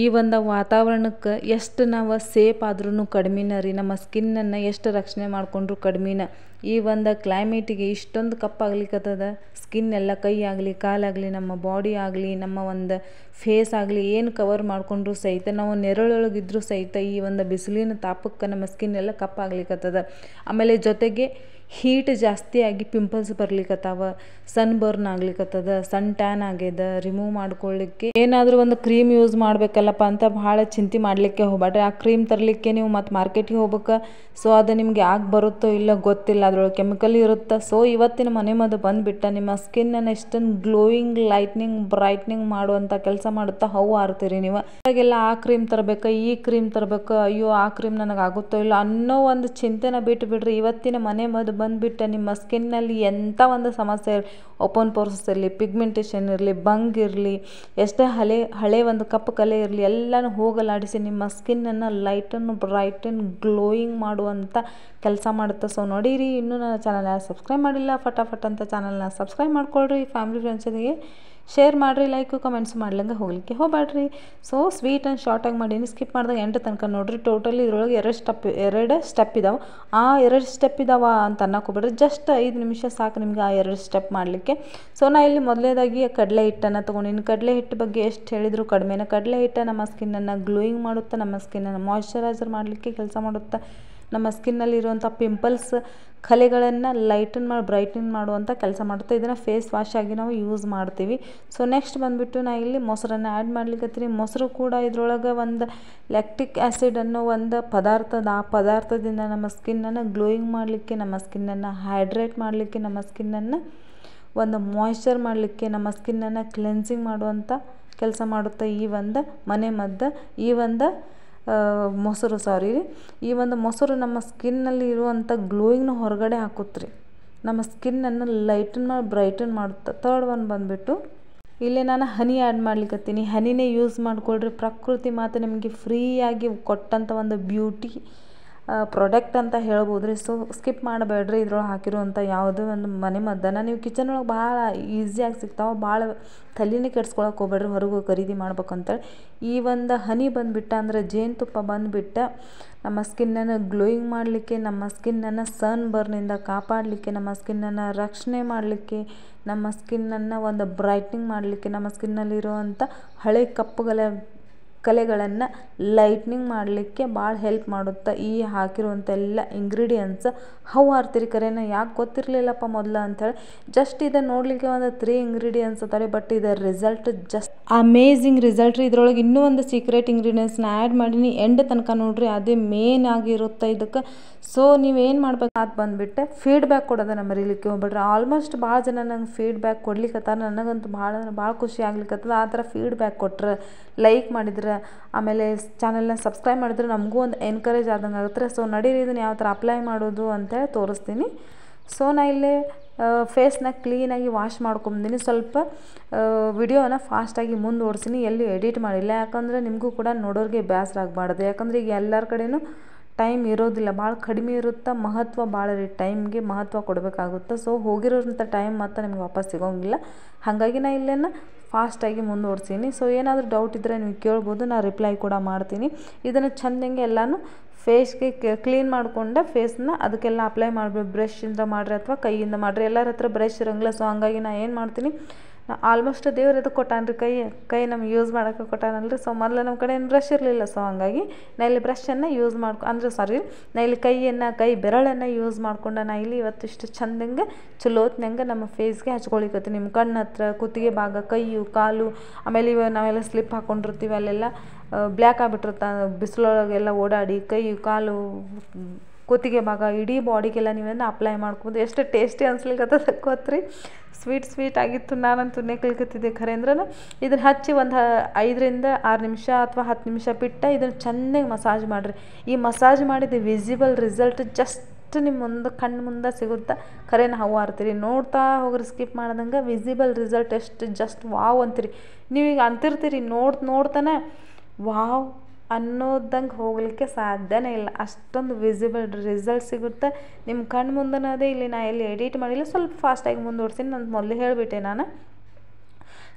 ಈ ಒಂದು ವಾತಾವರಣಕ್ಕೆ ಎಷ್ಟು ನಾವು ಸೇಫ್ ಆದ್ರೂ ಕಡ್ಮೆನ ರೀ, ನಮ್ಮ ಸ್ಕಿನ್ನನ್ನು ಎಷ್ಟು ರಕ್ಷಣೆ ಮಾಡಿಕೊಂಡ್ರು ಕಡ್ಮೆನ. ಈ ಒಂದು ಕ್ಲೈಮೇಟಿಗೆ ಇಷ್ಟೊಂದು ಕಪ್ಪಾಗ್ಲಿಕ್ಕತ್ತದ ಸ್ಕಿನ್ ಎಲ್ಲ ಕೈ ಆಗಲಿ ಕಾಲಾಗಲಿ ನಮ್ಮ ಬಾಡಿ ಆಗಲಿ, ನಮ್ಮ ಒಂದು ಫೇಸ್ ಆಗಲಿ, ಏನು ಕವರ್ ಮಾಡಿಕೊಂಡ್ರು ಸಹಿತ, ನಾವು ನೆರಳೊಳಗಿದ್ರೂ ಸಹಿತ ಈ ಒಂದು ಬಿಸಿಲಿನ ತಾಪಕ್ಕೆ ನಮ್ಮ ಸ್ಕಿನ್ ಎಲ್ಲ ಕಪ್ಪಾಗ್ಲಿಕ್ಕತ್ತದ ಆಮೇಲೆ ಜೊತೆಗೆ ಹೀಟ್ ಜಾಸ್ತಿ ಆಗಿ ಪಿಂಪಲ್ಸ್ ಬರ್ಲಿಕ್ಕತ್ತಾವ ಸನ್ ಬರ್ನ್ ಆಗ್ಲಿಕ್ಕತ್ತದ ಸನ್ ಟ್ಯಾನ್ ಆಗ್ಯದ ರಿಮೂವ್ ಮಾಡ್ಕೊಳ್ಳಿಕ್ಕೆ ಏನಾದರೂ ಒಂದು ಕ್ರೀಮ್ ಯೂಸ್ ಮಾಡಬೇಕಲ್ಲಪ್ಪ ಅಂತ ಭಾಳ ಚಿಂತೆ ಮಾಡಲಿಕ್ಕೆ ಹೋಗ್ಬೇಡ್ರಿ ಆ ಕ್ರೀಮ್ ತರಲಿಕ್ಕೆ ನೀವು ಮತ್ತು ಮಾರ್ಕೆಟಿಗೆ ಹೋಗ್ಬೇಕು ಸೊ ಅದು ನಿಮ್ಗೆ ಯಾಕೆ ಬರುತ್ತೋ ಇಲ್ಲ ಗೊತ್ತಿಲ್ಲ. ಅದ್ರೊಳಗೆ ಕೆಮಿಕಲ್ ಇರುತ್ತೆ. ಸೊ ಇವತ್ತಿನ ಮನೆ ಮದ್ದು ಬಂದುಬಿಟ್ಟ, ನಿಮ್ಮ ಸ್ಕಿನ್ನನ್ನು ಎಷ್ಟೊಂದು ಗ್ಲೋಯಿಂಗ್ ಲೈಟ್ನಿಂಗ್ ಬ್ರೈಟ್ನಿಂಗ್ ಮಾಡುವಂಥ ಕೆಲಸ ಮಾಡುತ್ತಾ ಹೌ ಆರ್ತೀರಿ ನೀವು. ಅವಾಗೆಲ್ಲ ಆ ಕ್ರೀಮ್ ತರಬೇಕು, ಈ ಕ್ರೀಮ್ ತರಬೇಕು, ಅಯ್ಯೋ ಆ ಕ್ರೀಮ್ ನನಗೆ ಆಗುತ್ತೋ ಇಲ್ಲ ಅನ್ನೋ ಒಂದು ಚಿಂತೆನ ಬಿಟ್ಟು ಬಿಡ್ರಿ ಇವತ್ತಿನ ಮನೆ ಮದ್ದು ಬಂದುಬಿಟ್ಟು, ನಿಮ್ಮ ಸ್ಕಿನ್ನಲ್ಲಿ ಎಂಥ ಒಂದು ಸಮಸ್ಯೆ ಓಪನ್ ಪೋರ್ಸಸ್ ಇರಲಿ, ಪಿಗ್ಮೆಂಟೇಷನ್ ಇರಲಿ, ಬಂಗ್ ಇರಲಿ, ಎಷ್ಟೇ ಹಳೆ ಹಳೆ ಒಂದು ಕಪ್ಪು ಕಲೆ ಇರಲಿ, ಎಲ್ಲನೂ ಹೋಗಲಾಡಿಸಿ ನಿಮ್ಮ ಸ್ಕಿನ್ನನ್ನು ಲೈಟನ್ನು ಬ್ರೈಟನ್ ಗ್ಲೋಯಿಂಗ್ ಮಾಡುವಂಥ ಕೆಲಸ ಮಾಡುತ್ತೆ. ಸೊ ನೋಡಿರಿ, ಇನ್ನೂ ನನ್ನ ಚಾನಲ್ನ ಸಬ್ಸ್ಕ್ರೈಬ್ ಮಾಡಿಲ್ಲ, ಫಟಾಫಟ್ ಅಂತ ಚಾನಲ್ನ ಸಬ್ಸ್ಕ್ರೈಬ್ ಮಾಡ್ಕೊಳ್ರಿ, ಫ್ಯಾಮಿಲಿ ಫ್ರೆಂಡ್ಸಿಗೆ ಶೇರ್ ಮಾಡಿರಿ ಲೈಕು ಕಮೆಂಟ್ಸ್ ಮಾಡ್ಲಂಗೆ ಹೋಗ್ಲಿಕ್ಕೆ ಹೋಗ್ಬೇಡ್ರಿ ಸೊ ಸ್ವೀಟ್ ಆ್ಯಂಡ್ ಶಾರ್ಟಾಗಿ ಮಾಡೀನಿ ಸ್ಕಿಪ್ ಮಾಡಿದಾಗ ಎಂಟು ತನಕ ನೋಡಿರಿ ಟೋಟಲಿ ಇದ್ರೊಳಗೆ ಎರಡು ಸ್ಟೆಪ್ ಎರಡು ಸ್ಟೆಪ್ ಇದಾವೆ. ಆ ಎರಡು ಸ್ಟೆಪ್ ಇದಾವ ಅಂತ ಅನ್ನೋಕೋಬೇಡ್ರಿ. ಜಸ್ಟ್ ಐದು ನಿಮಿಷ ಸಾಕು ನಿಮ್ಗೆ ಆ ಎರಡು ಸ್ಟೆಪ್ ಮಾಡಲಿಕ್ಕೆ. ಸೊ ನಾ ಇಲ್ಲಿ ಮೊದಲೇದಾಗಿ ಕಡಲೆ ಹಿಟ್ಟನ್ನು ತೊಗೊಂಡಿನಿ. ಕಡಲೆ ಹಿಟ್ಟು ಬಗ್ಗೆ ಎಷ್ಟು ಹೇಳಿದ್ರು ಕಡಿಮೆನ. ಕಡಲೆ ಹಿಟ್ಟು ನಮ್ಮ ಸ್ಕಿನ್ನನ್ನು ಗ್ಲೋಯಿಂಗ್ ಮಾಡುತ್ತೆ, ನಮ್ಮ ಸ್ಕಿನ್ನನ್ನು ಮಾಯಶ್ಚರೈಸರ್ ಮಾಡಲಿಕ್ಕೆ ಕೆಲಸ ಮಾಡುತ್ತೆ. ನಮ್ಮ ಸ್ಕಿನ್ನಲ್ಲಿರುವಂಥ ಪಿಂಪಲ್ಸ್ ಕಲೆಗಳನ್ನು ಲೈಟನ್ ಮಾಡಿ ಬ್ರೈಟನ್ ಮಾಡುವಂಥ ಕೆಲಸ ಮಾಡುತ್ತೆ ಇದನ್ನು ಫೇಸ್ ವಾಶ್ ಆಗಿ ನಾವು ಯೂಸ್ ಮಾಡ್ತೀವಿ. ಸೊ ನೆಕ್ಸ್ಟ್ ಬಂದುಬಿಟ್ಟು ನಾ ಇಲ್ಲಿ ಮೊಸರನ್ನು ಆ್ಯಡ್ ಮಾಡ್ಲಿಕ್ಕತ್ತೀನಿ ಮೊಸರು ಕೂಡ ಇದರೊಳಗೆ ಒಂದು ಲ್ಯಾಕ್ಟಿಕ್ ಆ್ಯಸಿಡ್ ಅನ್ನೋ ಒಂದು ಪದಾರ್ಥದ, ಆ ಪದಾರ್ಥದಿಂದ ನಮ್ಮ ಸ್ಕಿನ್ನನ್ನು ಗ್ಲೋಯಿಂಗ್ ಮಾಡಲಿಕ್ಕೆ, ನಮ್ಮ ಸ್ಕಿನ್ನನ್ನು ಹೈಡ್ರೇಟ್ ಮಾಡಲಿಕ್ಕೆ, ನಮ್ಮ ಸ್ಕಿನ್ನನ್ನು ಒಂದು ಮಾಯ್ಶ್ಚರ್ ಮಾಡಲಿಕ್ಕೆ, ನಮ್ಮ ಸ್ಕಿನ್ನನ್ನು ಕ್ಲೆನ್ಸಿಂಗ್ ಮಾಡುವಂಥ ಕೆಲಸ ಮಾಡುತ್ತೆ ಈ ಒಂದು ಮನೆ ಮದ್ದು, ಈ ಒಂದು ಮೊಸರು ಸಾರಿ ಈ ಒಂದು ಮೊಸರು ನಮ್ಮ ಸ್ಕಿನ್ನಲ್ಲಿ ಇರುವಂಥ ಗ್ಲೋಯಿಂಗ್ನ ಹೊರಗಡೆ ಹಾಕುತ್ತೆ ನಮ್ಮ ಸ್ಕಿನ್ನನ್ನು ಲೈಟನ್ ಮಾಡಿ ಬ್ರೈಟನ್ ಮಾಡುತ್ತೆ. ತರ್ಡ್ ಒನ್ ಬಂದುಬಿಟ್ಟು, ಇಲ್ಲಿ ನಾನು ಹನಿ ಆ್ಯಡ್ ಮಾಡ್ಲಿಕ್ಕತ್ತೀನಿ ಹನಿನೇ ಯೂಸ್ ಮಾಡ್ಕೊಳ್ರಿ. ಪ್ರಕೃತಿ ಮಾತ್ರ ನಿಮಗೆ ಫ್ರೀಯಾಗಿ ಕೊಟ್ಟಂಥ ಒಂದು ಬ್ಯೂಟಿ ಪ್ರಾಡಕ್ಟ್ ಅಂತ ಹೇಳ್ಬೋದು ರೀ ಸೊ ಸ್ಕಿಪ್ ಮಾಡಬೇಡ್ರಿ ಇದ್ರೊಳಗೆ ಹಾಕಿರುವಂಥ ಯಾವುದೇ ಒಂದು ಮನೆ ಮದ್ದನ್ನು ನೀವು ಕಿಚನ್ ಒಳಗೆ ಭಾಳ ಈಸಿಯಾಗಿ ಸಿಗ್ತಾವೆ. ಭಾಳ ತಲೆನೇ ಕೆಡ್ಸ್ಕೊಳಕ್ಕೆ ಹೋಗ್ಬೇಡ್ರಿ, ಹೊರಗೆ ಖರೀದಿ ಮಾಡ್ಬೇಕಂತೇಳಿ. ಈ ಒಂದು ಹನಿ ಬಂದುಬಿಟ್ಟ ಅಂದರೆ ಜೇನುತುಪ್ಪ ಬಂದುಬಿಟ್ಟು ನಮ್ಮ ಸ್ಕಿನ್ನನ್ನು ಗ್ಲೋಯಿಂಗ್ ಮಾಡಲಿಕ್ಕೆ, ನಮ್ಮ ಸ್ಕಿನ್ನನ್ನು ಸನ್ ಬರ್ನಿಂದ ಕಾಪಾಡಲಿಕ್ಕೆ, ನಮ್ಮ ಸ್ಕಿನ್ನನ್ನು ರಕ್ಷಣೆ ಮಾಡಲಿಕ್ಕೆ, ನಮ್ಮ ಸ್ಕಿನ್ನನ್ನು ಒಂದು ಬ್ರೈಟ್ನಿಂಗ್ ಮಾಡಲಿಕ್ಕೆ, ನಮ್ಮ ಸ್ಕಿನ್ನಲ್ಲಿರುವಂಥ ಹಳೆ ಕಪ್ಪುಗಳ ಕಲೆಗಳನ್ನು ಲೈಟ್ನಿಂಗ್ ಮಾಡಲಿಕ್ಕೆ ಭಾಳ ಹೆಲ್ಪ್ ಮಾಡುತ್ತೆ. ಈ ಹಾಕಿರುವಂಥ ಎಲ್ಲ ಇಂಗ್ರೀಡಿಯೆಂಟ್ಸ್ ಹೌ ಆರ್ತಿರಿ ಕರೆನ? ಯಾಕೆ ಗೊತ್ತಿರಲಿಲ್ಲಪ್ಪ ಮೊದಲು ಅಂಥೇಳಿ ಜಸ್ಟ್ ಇದು ನೋಡಲಿಕ್ಕೆ ಒಂದು ತ್ರೀ ಇಂಗ್ರೀಡಿಯೆಂಟ್ಸ್ ಅಂತಾರೆ ಬಟ್ ಇದರ ರಿಸಲ್ಟ್ ಜಸ್ಟ್ ಅಮೇಝಿಂಗ್ ರಿಸಲ್ಟ್ ರೀ. ಇದ್ರೊಳಗೆ ಇನ್ನೂ ಒಂದು ಸೀಕ್ರೆಟ್ ಇಂಗ್ರೀಡಿಯೆಂಟ್ಸ್ನ ಆ್ಯಡ್ ಮಾಡೀನಿ. ಎಂಡ್ ತನಕ ನೋಡ್ರಿ, ಅದೇ ಮೇನ್ ಆಗಿರುತ್ತೆ ಇದಕ್ಕೆ. ಸೊ ನೀವೇನು ಮಾಡ್ಬೇಕು? ಅದು ಬಂದುಬಿಟ್ಟು ಫೀಡ್ಬ್ಯಾಕ್ ಕೊಡೋದನ್ನ ಮರೀಲಿಕ್ಕೆ ಹೋಗ್ಬಿಟ್ರೆ ಆಲ್ಮೋಸ್ಟ್ ಭಾಳ ಜನ ನಂಗೆ ಫೀಡ್ಬ್ಯಾಕ್ ಕೊಡ್ಲಿಕ್ಕತ್ತಾರ ನನಗಂತೂ ಭಾಳ ಭಾಳ ಖುಷಿ ಆಗ್ಲಿಕ್ಕತ್ತದ ಆ ಥರ ಫೀಡ್ಬ್ಯಾಕ್ ಕೊಟ್ರೆ ಲೈಕ್ ಮಾಡಿದ್ರೆ ಆಮೇಲೆ ಚಾನಲ್ನ ಸಬ್ಸ್ಕ್ರೈಬ್ ಮಾಡಿದ್ರೆ ನಮಗೂ ಒಂದು ಎನ್ಕರೇಜ್ ಆದಂಗೆ ಆಗುತ್ತೆ. ಸೊ ನಡೀರಿ, ಇದನ್ನು ಯಾವ ಥರ ಅಪ್ಲೈ ಮಾಡೋದು ಅಂತೇಳಿ ತೋರಿಸ್ತೀನಿ. ಸೊ ನಾ ಇಲ್ಲಿ ಫೇಸ್ನ ಕ್ಲೀನಾಗಿ ವಾಶ್ ಮಾಡ್ಕೊಂಬಿದ್ದೀನಿ ಸ್ವಲ್ಪ ವಿಡಿಯೋನ ಫಾಸ್ಟಾಗಿ ಮುಂದುವರ್ಸಿನಿ ಎಲ್ಲೂ ಎಡಿಟ್ ಮಾಡಿಲ್ಲ. ಯಾಕಂದರೆ ನಿಮಗೂ ಕೂಡ ನೋಡೋರಿಗೆ ಬೇಸರ ಆಗಬಾರ್ದು. ಯಾಕಂದರೆ ಈಗ ಎಲ್ಲರ ಕಡೆಯೂ ಟೈಮ್ ಇರೋದಿಲ್ಲ. ಭಾಳ ಕಡಿಮೆ ಇರುತ್ತೆ ಮಹತ್ವ ಭಾಳ ರೀ. ಟೈಮ್ಗೆ ಮಹತ್ವ ಕೊಡಬೇಕಾಗುತ್ತೆ. ಸೊ ಹೋಗಿರೋಂಥ ಟೈಮ್ ಮತ್ತು ನಿಮ್ಗೆ ವಾಪಸ್ ಸಿಗೋಂಗಿಲ್ಲ. ಹಾಗಾಗಿ ನಾ ಇಲ್ಲೇನ ಫಾಸ್ಟಾಗಿ ಮುಂದುವರ್ಸೀನಿ ಸೊ ಏನಾದರೂ ಡೌಟ್ ಇದ್ದರೆ ನೀವು ಕೇಳ್ಬೋದು ನಾನು ರಿಪ್ಲೈ ಕೂಡ ಮಾಡ್ತೀನಿ. ಇದನ್ನು ಚೆಂದಂಗೆ ಎಲ್ಲನೂ ಫೇಸ್ಗೆ ಕ್ಲೀನ್ ಮಾಡಿಕೊಂಡೆ ಫೇಸ್ನ ಅದಕ್ಕೆಲ್ಲ ಅಪ್ಲೈ ಮಾಡಬೇಕು ಬ್ರಷಿಂದ ಮಾಡಿರಿ ಅಥವಾ ಕೈಯಿಂದ ಮಾಡಿರಿ, ಎಲ್ಲರ ಹತ್ರ ಬ್ರಷ್ ಇರೋಂಗಿಲ್ಲ ಸೊ ಹಂಗಾಗಿ ನಾನು ಏನು ಮಾಡ್ತೀನಿ ಆಲ್ಮೋಸ್ಟ್ ದೇವ್ರು ಕೊಟ್ಟಾನ ರೀ ಕೈ ಕೈ ನಮ್ಗೆ ಯೂಸ್ ಮಾಡೋಕೆ ಕೊಟ್ಟಾನಲ್ರಿ. ಸೊ ಮೊದಲು ನಮ್ಮ ಕಡೆ ಏನು ಬ್ರಷ್ ಇರಲಿಲ್ಲ. ಸೊ ಹಂಗಾಗಿ ನಾ ಇಲ್ಲಿ ಬ್ರಷನ್ನು ಯೂಸ್ ಮಾಡ್ಕೊ, ಅಂದರೆ ಸಾರಿ ನಾ ಇಲ್ಲಿ ಕೈಯನ್ನು, ಕೈ ಬೆರಳನ್ನು ಯೂಸ್ ಮಾಡ್ಕೊಂಡು ನಾ ಇಲ್ಲಿ ಇವತ್ತಿಷ್ಟು ಚಂದಂಗೆ ಚಲೋತ್ನಂಗೆ ನಮ್ಮ ಫೇಸ್ಗೆ ಹಚ್ಕೊಳಿಕತ್ತಿ. ನಿಮ್ಮ ಕಣ್ಣು ಹತ್ರ, ಕುತ್ತಿಗೆ ಭಾಗ, ಕೈಯು, ಕಾಲು, ಆಮೇಲೆ ಇವ ನಾವೆಲ್ಲ ಸ್ಲಿಪ್ ಹಾಕ್ಕೊಂಡಿರ್ತೀವಿ ಅಲ್ಲೆಲ್ಲ ಬ್ಲ್ಯಾಕ್ ಆಗಿಬಿಟ್ಟಿರ್ತ ಬಿಸಿಲೊಳಗೆಲ್ಲ ಓಡಾಡಿ ಕೈಯು, ಕಾಲು, ಕುತ್ತಿಗೆ ಭಾಗ, ಇಡೀ ಬಾಡಿಗೆಲ್ಲ ನೀವೇನು ಅಪ್ಲೈ ಮಾಡ್ಕೊಬೋದು ಎಷ್ಟು ಟೇಸ್ಟಿ ಅನ್ಸ್ಲಿಕ್ಕತ್ತದ ಗೊತ್ತ್ರಿ. ಸ್ವೀಟ್ ಸ್ವೀಟ್ ಆಗಿತ್ತು ನಾನಂತೂ ನೆಕ್ಲಿಕತ್ತಿದ್ದೆ ಖರೆ ಅಂದ್ರೂ ಇದನ್ನು ಹಚ್ಚಿ ಒಂದು ಐದರಿಂದ ಆರು ನಿಮಿಷ ಅಥವಾ ಹತ್ತು ನಿಮಿಷ ಬಿಟ್ಟು ಇದನ್ನು ಚೆನ್ನಾಗಿ ಮಸಾಜ್ ಮಾಡಿರಿ. ಈ ಮಸಾಜ್ ಮಾಡಿದ ವಿಸಿಬಲ್ ರಿಸಲ್ಟ್ ಜಸ್ಟ್ ನಿಮ್ಮ ಮುಂದೆ ಕಣ್ಣು ಮುಂದೆ ಸಿಗುತ್ತಾ. ಖರೇನ ನಾವು ಆರ್ತೀರಿ. ನೋಡ್ತಾ ಹೋಗ್ರಿ, ಸ್ಕಿಪ್ ಮಾಡ್ದಂಗೆ ವಿಸಿಬಲ್ ರಿಸಲ್ಟ್ ಎಷ್ಟು ಜಸ್ಟ್ ವಾವ್ ಅಂತೀರಿ. ನೀವೀಗ ಅಂತಿರ್ತೀರಿ. ನೋಡ್, ನೋಡ್ತಾನೆ ವಾವ್ ಅನ್ನೋದಂಗೆ ಹೋಗಲಿಕ್ಕೆ ಸಾಧ್ಯನೇ ಇಲ್ಲ. ಅಷ್ಟೊಂದು ವಿಸಿಬಲ್ ರಿಸಲ್ಟ್ ಸಿಗುತ್ತೆ. ನಿಮ್ಮ ಕಣ್ಣು ಮುಂದೆನೇ ಅದೇ ಇಲ್ಲಿ ನಾ ಎಲ್ಲಿ ಎಡಿಟ್ ಮಾಡಿಲ್ಲ. ಸ್ವಲ್ಪ ಫಾಸ್ಟಾಗಿ ಮುಂದುವರ್ತೀನಿ ನಾನು ಮೊದಲು ಹೇಳಿಬಿಟ್ಟೆ ನಾನು.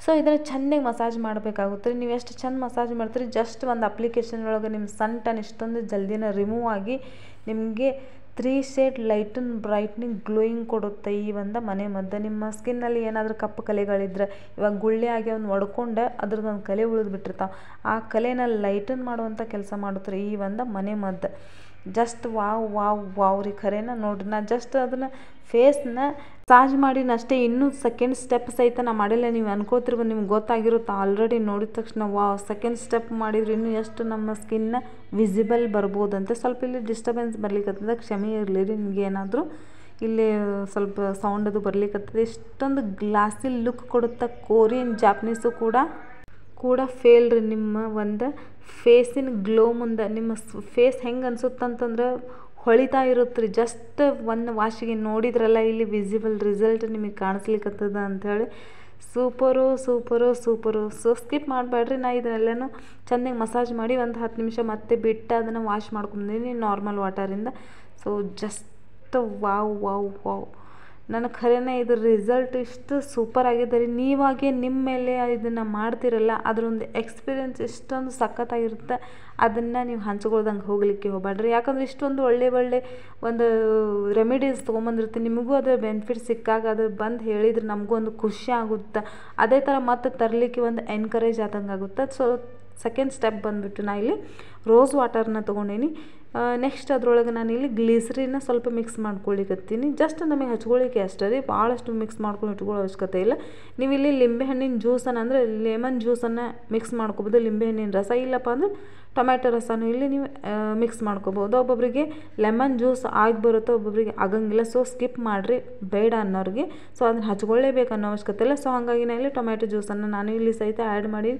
ಸೊ ಇದನ್ನು ಚೆನ್ನಾಗಿ ಮಸಾಜ್ ಮಾಡಬೇಕಾಗುತ್ತೆ. ನೀವು ಎಷ್ಟು ಚೆಂದ ಮಸಾಜ್ ಮಾಡ್ತೀರಿ ಜಸ್ಟ್ ಒಂದು ಅಪ್ಲಿಕೇಶನ್ ಒಳಗೆ ನಿಮ್ಮ ಟನ್ ಇಷ್ಟೊಂದು ಜಲ್ದಿನ ರಿಮೂವ್ ಆಗಿ ನಿಮಗೆ three shade lighten brightening glowing ಕೊಡುತ್ತೆ. ಈ ಒಂದು ಮನೆ ಮದ್ದು. ನಿಮ್ಮ ಸ್ಕಿನ್ನಲ್ಲಿ ಏನಾದರೂ ಕಪ್ಪು ಕಲೆಗಳಿದ್ರೆ ಇವಾಗ ಗುಳ್ಳೆ ಆಗಿ ಅವ್ನು ಒಡ್ಕೊಂಡು ಅದ್ರದ್ದೊಂದು ಕಲೆ ಉಳಿದು ಬಿಟ್ಟಿರ್ತಾವೆ. ಆ ಕಲೆನ ಲೈಟನ್ ಮಾಡುವಂಥ ಕೆಲಸ ಮಾಡುತ್ತೆ ಈ ಒಂದು ಮನೆ ಮದ್ದು. ಜಸ್ಟ್ ವಾವ್ ವಾವ್ ವಾವ್ ರೀ ಖರೇನ ನೋಡ್ರಿ. ನಾ ಜಸ್ಟ್ ಅದನ್ನು ಫೇಸ್ನ ಚಾರ್ಜ್ ಮಾಡಿನ ಅಷ್ಟೇ ಇನ್ನೂ ಸೆಕೆಂಡ್ ಸ್ಟೆಪ್ ಸಹಿತ ನಾ ಮಾಡಿಲ್ಲ. ನೀವು ಅನ್ಕೋತಿರ್ಬೋದು, ನಿಮ್ಗೆ ಗೊತ್ತಾಗಿರುತ್ತೆ? ಆಲ್ರೆಡಿ ನೋಡಿದ ತಕ್ಷಣ ವಾ ಸೆಕೆಂಡ್ ಸ್ಟೆಪ್ ಮಾಡಿದ್ರೆ ಇನ್ನೂ ಎಷ್ಟು ನಮ್ಮ ಸ್ಕಿನ್ನ ವಿಸಿಬಲ್ ಬರ್ಬೋದಂತೆ? ಸ್ವಲ್ಪ ಇಲ್ಲಿ ಡಿಸ್ಟರ್ಬೆನ್ಸ್ ಬರ್ಲಿಕ್ಕತ್ತದ ಕ್ಷಮೆ ಇರಲಿ ರೀ ನಿಮ್ಗೆ ಏನಾದರೂ. ಇಲ್ಲಿ ಸ್ವಲ್ಪ ಸೌಂಡ್ ಅದು ಬರ್ಲಿಕ್ಕತ್ತದೆ ಇಷ್ಟೊಂದು ಗ್ಲಾಸಿ ಲುಕ್ ಕೊಡುತ್ತೆ ಕೋರಿಯನ್ ಜಾಪನೀಸು ಕೂಡ ಕೂಡ ಫೇಲ್ ರೀ ನಿಮ್ಮ ಒಂದು ಫೇಸಿನ ಗ್ಲೋ ಮುಂದೆ. ನಿಮ್ಮ ಫೇಸ್ ಹೆಂಗೆ ಅನ್ಸುತ್ತಂತಂದ್ರೆ ಹೊಳಿತಾ ಇರುತ್ತೆ ರೀ ಜಸ್ಟ್ ಒಂದು ವಾಶಿಗೆ ನೋಡಿದ್ರಲ್ಲ, ಇಲ್ಲಿ ವಿಸಿಬಲ್ ರಿಸಲ್ಟ್ ನಿಮಗೆ ಕಾಣಿಸ್ಲಿಕ್ಕತ್ತದ ಅಂಥೇಳಿ super super super. So skip ಮಾಡಬೇಡ್ರಿ. ನಾ ಇದನ್ನೆಲ್ಲನೂ ಚೆನ್ನಾಗಿ ಮಸಾಜ್ ಮಾಡಿ ಒಂದು ಹತ್ತು ನಿಮಿಷ ಮತ್ತೆ ಬಿಟ್ಟು ಅದನ್ನು ವಾಶ್ ಮಾಡ್ಕೊಂಡಿದ್ದೀನಿ normal ವಾಟರಿಂದ so just wow wow wow. ನನಗೆ ಖರೇನೆ ಇದ್ರ ರಿಸಲ್ಟ್ ಇಷ್ಟು ಸೂಪರ್ ಆಗಿದೆ ರೀ. ನೀವಾಗೆ ನಿಮ್ಮ ಮೇಲೆ ಇದನ್ನು ಮಾಡ್ತಿರಲ್ಲ, ಅದರೊಂದು ಎಕ್ಸ್ಪೀರಿಯೆನ್ಸ್ ಇಷ್ಟೊಂದು ಸಖತ್ತಾಗಿರುತ್ತೆ, ಅದನ್ನು ನೀವು ಹಂಚ್ಕೊಳ್ದಂಗೆ ಹೋಗಲಿಕ್ಕೆ ಹೋಗಬೇಡ್ರಿ ಯಾಕಂದ್ರೆ ಇಷ್ಟೊಂದು ಒಳ್ಳೆ ಒಳ್ಳೆ ಒಂದು ರೆಮಿಡೀಸ್ ತೊಗೊಂಬಂದಿರುತ್ತೆ. ನಿಮಗೂ ಅದರ ಬೆನಿಫಿಟ್ ಸಿಕ್ಕಾಗ ಅದು ಬಂದು ಹೇಳಿದ್ರೆ ನಮಗೂ ಒಂದು ಖುಷಿ ಆಗುತ್ತೆ. ಅದೇ ಥರ ಮತ್ತೆ ತರಲಿಕ್ಕೆ ಒಂದು ಎನ್ಕರೇಜ್ ಆದಂಗೆ ಆಗುತ್ತೆ ಸೊ ಸೆಕೆಂಡ್ ಸ್ಟೆಪ್ ಬಂದುಬಿಟ್ಟು ನಾ ಇಲ್ಲಿ ರೋಸ್ ವಾಟರ್ನ ತೊಗೊಂಡೀನಿ. ನೆಕ್ಸ್ಟ್ ಅದ್ರೊಳಗೆ ನಾನು ಇಲ್ಲಿ ಗ್ಲೀಸ್ರಿನ ಸ್ವಲ್ಪ ಮಿಕ್ಸ್ ಮಾಡ್ಕೊಳ್ಳಿಕತ್ತೀನಿ ಜಸ್ಟ್ ನಮಗೆ ಹಚ್ಕೊಳ್ಳಿಕ್ಕೆ ಅಷ್ಟೇ ರೀ ಭಾಳಷ್ಟು ಮಿಕ್ಸ್ ಮಾಡ್ಕೊಂಡು ಇಟ್ಕೊಳ್ಳೋ ಅವಶ್ಯಕತೆ ಇಲ್ಲ. ನೀವು ಇಲ್ಲಿ ಲಿಂಬೆಹಣ್ಣಿನ ಜ್ಯೂಸನ್ನು ಅಂದರೆ ಲೆಮನ್ ಜ್ಯೂಸನ್ನು ಮಿಕ್ಸ್ ಮಾಡ್ಕೊಬೋದು ಲಿಂಬೆಹಣ್ಣಿನ ರಸ ಇಲ್ಲಪ್ಪ ಅಂದರೆ ಟೊಮ್ಯಾಟೊ ರಸನೂ ಇಲ್ಲಿ ನೀವು ಮಿಕ್ಸ್ ಮಾಡ್ಕೊಬೋದು. ಒಬ್ಬೊಬ್ಬರಿಗೆ ಲೆಮನ್ ಜ್ಯೂಸ್ ಆಗಿ ಬರುತ್ತೋ ಒಬ್ಬೊಬ್ಬರಿಗೆ ಆಗಂಗಿಲ್ಲ ಸೊ ಸ್ಕಿಪ್ ಮಾಡಿರಿ, ಬೇಡ ಅನ್ನೋರಿಗೆ. ಸೊ ಅದನ್ನು ಹಚ್ಕೊಳ್ಳೇಬೇಕು ಅನ್ನೋ ಅವಶ್ಯಕತೆ ಇಲ್ಲ. ಸೊ ಹಾಗಾಗಿ ನಾನು ಇಲ್ಲಿ ಟೊಮ್ಯಾಟೊ ಜ್ಯೂಸನ್ನು ನಾನು ಇಲ್ಲಿ ಸಹಿತ ಆ್ಯಡ್ ಮಾಡಿ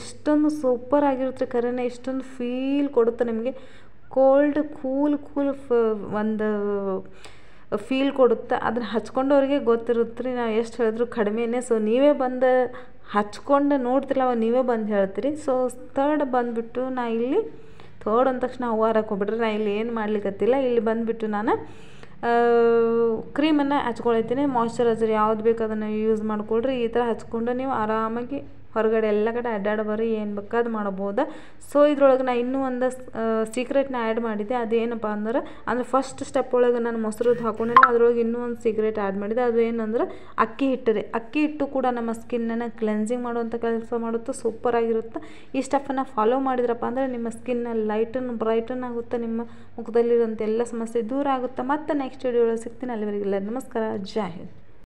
ಇಷ್ಟೊಂದು ಸೂಪರ್ ಆಗಿರುತ್ತೆ ಕರೆನೇ, ಇಷ್ಟೊಂದು ಫೀಲ್ ಕೊಡುತ್ತೆ ನಿಮಗೆ. ಕೋಲ್ಡ್ ಕೂಲ್ ಕೂಲ್ ಫ ಒಂದು ಫೀಲ್ ಕೊಡುತ್ತೆ. ಅದನ್ನು ಹಚ್ಕೊಂಡವ್ರಿಗೆ ಗೊತ್ತಿರುತ್ತೆ ರೀ ನಾವು ಎಷ್ಟು ಹೇಳಿದ್ರು ಕಡಿಮೆನೇ. ಸೊ ನೀವೇ ಬಂದು ಹಚ್ಕೊಂಡು ನೋಡ್ತಿರಲ್ಲ ಅವಾಗ ನೀವೇ ಬಂದು ಹೇಳ್ತೀರಿ. ಸೊ ತರ್ಡ್ ಬಂದುಬಿಟ್ಟು ನಾ ಇಲ್ಲಿ ಥರ್ಡ್ ಅಂದ ತಕ್ಷಣ ಹೂವಾರಕ್ಕೆ ಹೋಗ್ಬಿಟ್ರೆ ನಾ ಇಲ್ಲಿ ಏನು ಮಾಡ್ಲಿಕ್ಕತ್ತಿಲ್ಲ ಇಲ್ಲಿ ಬಂದುಬಿಟ್ಟು ನಾನು ಕ್ರೀಮನ್ನು ಹಚ್ಕೊಳ್ತೀನಿ. ಮಾಯ್ಶ್ಚರೈಸರ್ ಯಾವ್ದು ಬೇಕು ಅದನ್ನು ಯೂಸ್ ಮಾಡಿಕೊಳ್ರಿ. ಈ ಥರ ಹಚ್ಕೊಂಡು ನೀವು ಆರಾಮಾಗಿ ಹೊರಗಡೆ ಎಲ್ಲ ಕಡೆ ಅಡ್ಡಾಡಬಾರಿ ಏನು ಬೇಕಾದ್ ಮಾಡ್ಬೋದು. ಸೊ ಇದ್ರೊಳಗೆ ನಾ ಇನ್ನೂ ಒಂದು ಸೀಕ್ರೆಟ್ನ ಆ್ಯಡ್ ಮಾಡಿದ್ದೆ. ಅದೇನಪ್ಪ ಅಂದ್ರೆ, ಅಂದರೆ ಫಸ್ಟ್ ಸ್ಟೆಪ್ ಒಳಗೆ ನಾನು ಮೊಸರದ್ದು ಹಾಕೊಂಡಿಲ್ಲ ಅದ್ರೊಳಗೆ ಇನ್ನೂ ಒಂದು ಸೀಕ್ರೆಟ್ ಆ್ಯಡ್ ಮಾಡಿದೆ ಅದು ಏನಂದ್ರೆ, ಅಕ್ಕಿ ಹಿಟ್ಟರೆ ಅಕ್ಕಿ ಹಿಟ್ಟು ಕೂಡ ನಮ್ಮ ಸ್ಕಿನ್ನನ್ನು ಕ್ಲೆನ್ಸಿಂಗ್ ಮಾಡುವಂಥ ಕೆಲಸ ಮಾಡುತ್ತೆ ಸೂಪರ್ ಆಗಿರುತ್ತೆ. ಈ ಸ್ಟೆಪ್ಪನ್ನು ಫಾಲೋ ಮಾಡಿದ್ರಪ್ಪ ಅಂದರೆ ನಿಮ್ಮ ಸ್ಕಿನ್ನ ಲೈಟನ್ ಬ್ರೈಟನ್ ಆಗುತ್ತೆ, ನಿಮ್ಮ ಮುಖದಲ್ಲಿರುವಂಥ ಎಲ್ಲ ಸಮಸ್ಯೆ ದೂರ ಆಗುತ್ತೆ. ಮತ್ತು ನೆಕ್ಸ್ಟ್ ವಿಡಿಯೋ ಸಿಗ್ತೀನಿ. ಅಲ್ಲಿವರೆಗೆಲ್ಲ ನಮಸ್ಕಾರ. ಜೈ